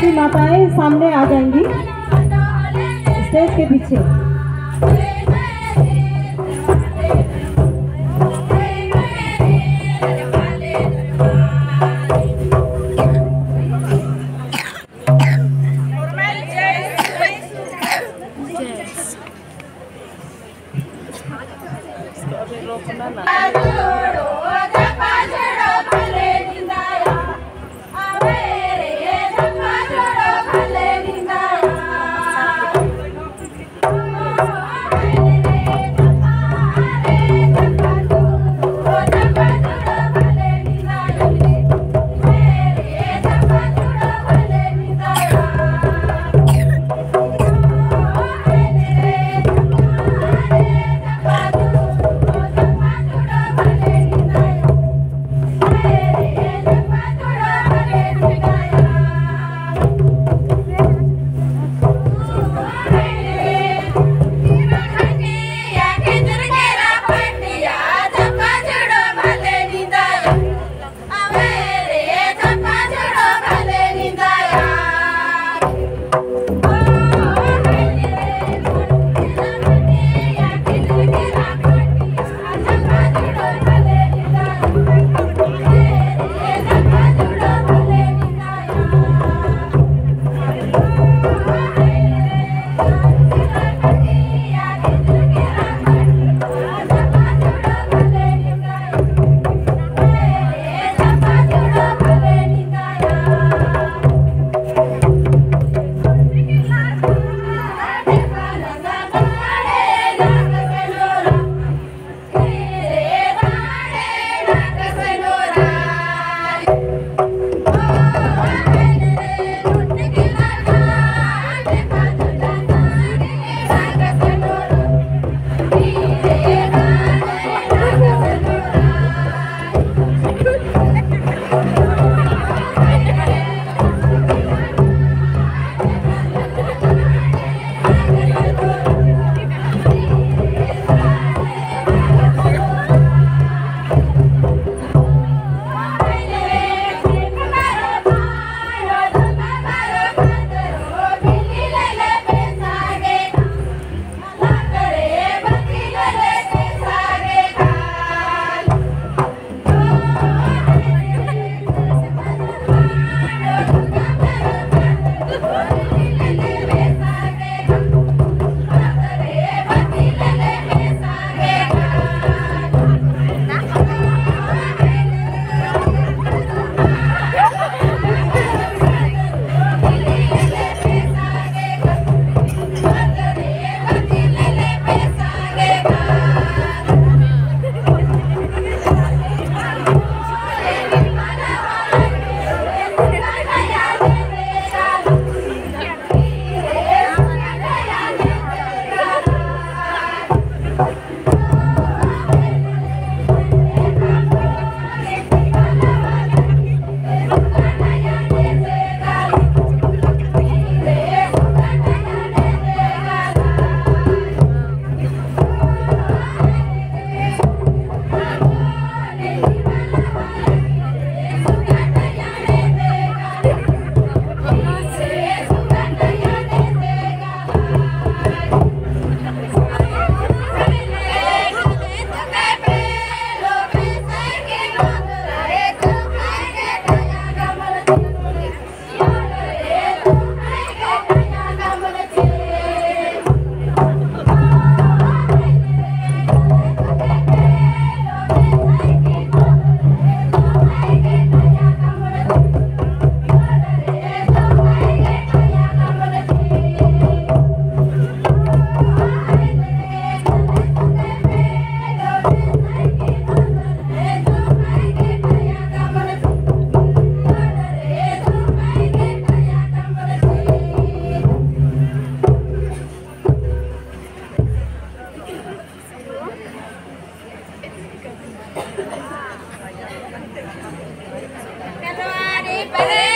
की माताएँ सामने आ जाएँगी। स्टेज के पीछे। பெருவாடி பெரு